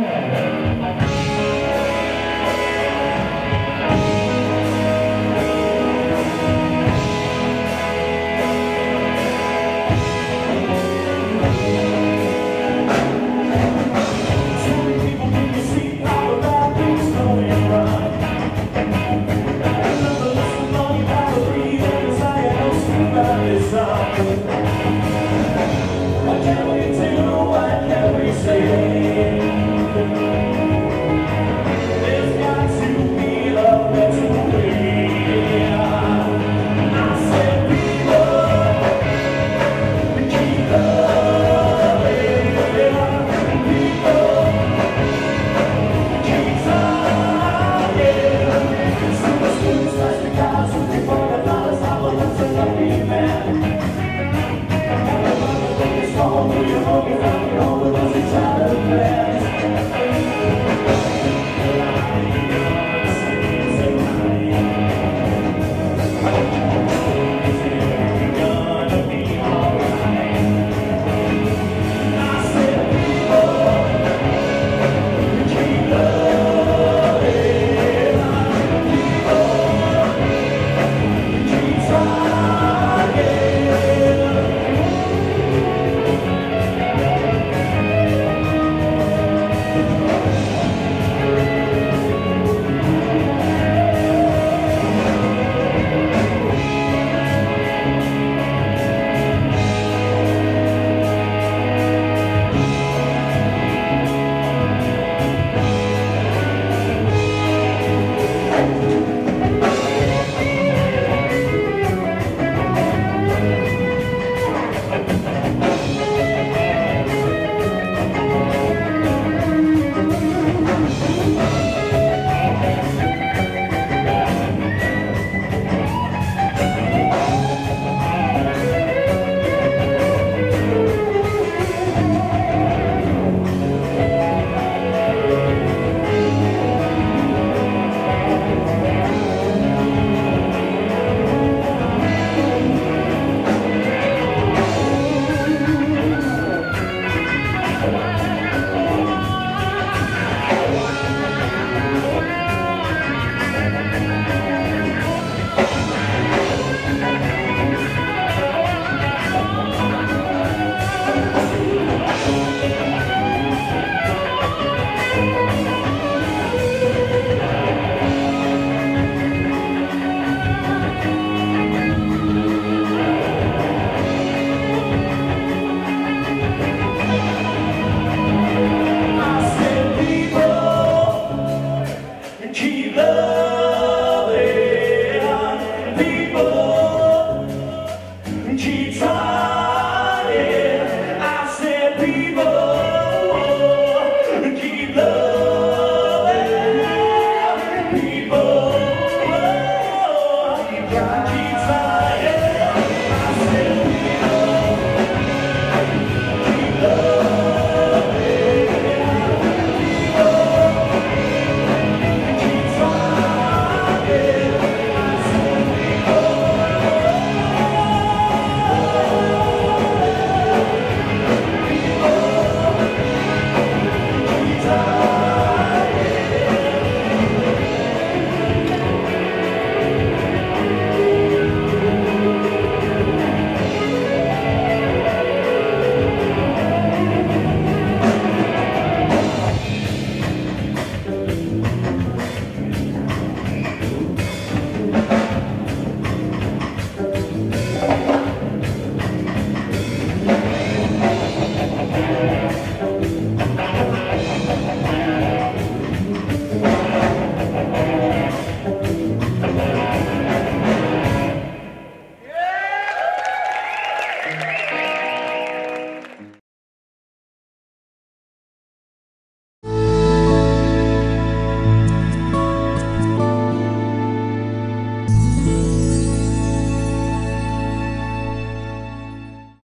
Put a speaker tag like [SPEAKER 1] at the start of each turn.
[SPEAKER 1] Yeah. people.